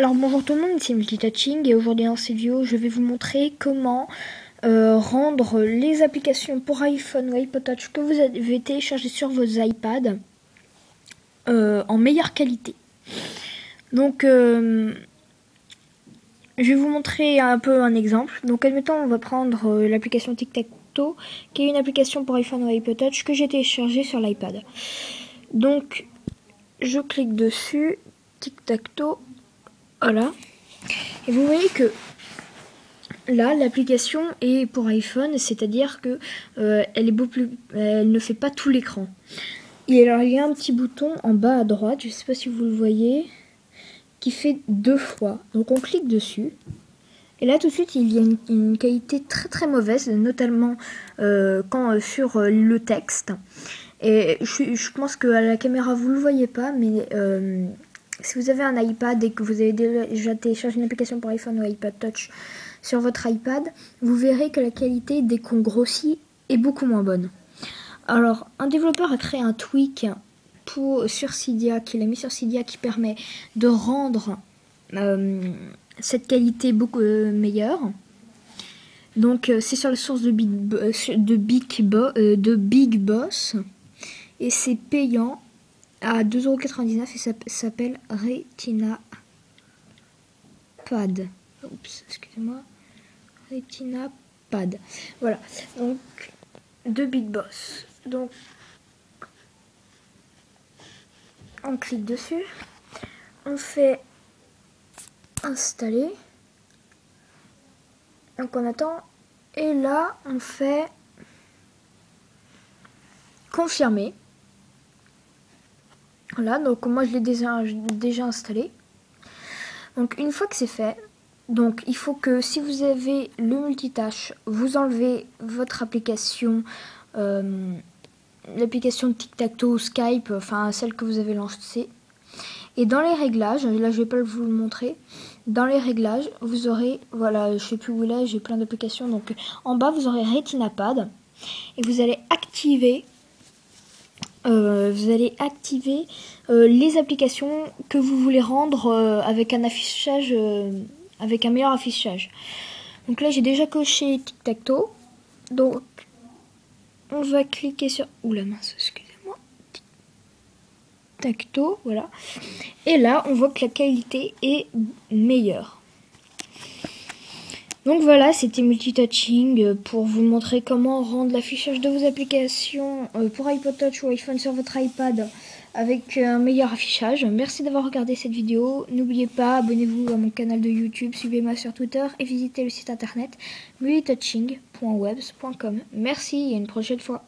Alors bonjour tout le monde, c'est Multitouching et aujourd'hui dans cette vidéo je vais vous montrer comment euh, rendre les applications pour iPhone ou iPod Touch que vous avez téléchargées sur vos iPads euh, en meilleure qualité. Donc euh, je vais vous montrer un peu un exemple. Donc admettons on va prendre l'application TicTacto qui est une application pour iPhone ou iPod Touch que j'ai téléchargée sur l'iPad. Donc je clique dessus, TicTacto voilà. Et vous voyez que là, l'application est pour iPhone, c'est-à-dire que euh, elle est beaucoup plus, elle ne fait pas tout l'écran. Et alors il y a un petit bouton en bas à droite, je ne sais pas si vous le voyez, qui fait deux fois. Donc on clique dessus. Et là tout de suite il y a une, qualité très très mauvaise, notamment euh, quand euh, sur le texte. Et je, je, pense que à la caméra vous le voyez pas, mais si vous avez un iPad et que vous avez déjà téléchargé une application pour iPhone ou iPad Touch sur votre iPad, vous verrez que la qualité dès qu'on grossit est beaucoup moins bonne. Alors, un développeur a créé un tweak pour, sur Cydia, qu'il a mis sur Cydia, qui permet de rendre euh, cette qualité beaucoup euh, meilleure. Donc, euh, c'est sur la source de Big, Boss. Et c'est payant à 2,99€ et ça s'appelle Retina Pad. Oups, excusez-moi. Retina Pad. Voilà. Donc, de Big Boss. Donc, on clique dessus. On fait installer. Donc, on attend. Et là, on fait confirmer. Voilà, donc moi je l'ai déjà, installé. Donc une fois que c'est fait, donc il faut que si vous avez le multitâche, vous enlevez votre application, euh, l'application Tic-Tac-Toe, Skype, enfin celle que vous avez lancée. Et dans les réglages, là je vais pas vous le montrer, dans les réglages, vous aurez, voilà, je sais plus où il est, j'ai plein d'applications, donc en bas vous aurez RetinaPad et vous allez activer euh, vous allez activer euh, les applications que vous voulez rendre euh, avec un affichage, avec un meilleur affichage. Donc là, j'ai déjà coché Tic Tac Toe. Donc, on va cliquer sur. Oula mince, excusez-moi. Tic Tac Toe, voilà. Et là, on voit que la qualité est meilleure. Donc voilà, c'était multitouching euh, pour vous montrer comment rendre l'affichage de vos applications euh, pour iPod Touch ou iPhone sur votre iPad avec un meilleur affichage. Merci d'avoir regardé cette vidéo. N'oubliez pas, abonnez-vous à mon canal de YouTube, suivez-moi sur Twitter et visitez le site internet multitouching.webs.com. Merci et à une prochaine fois.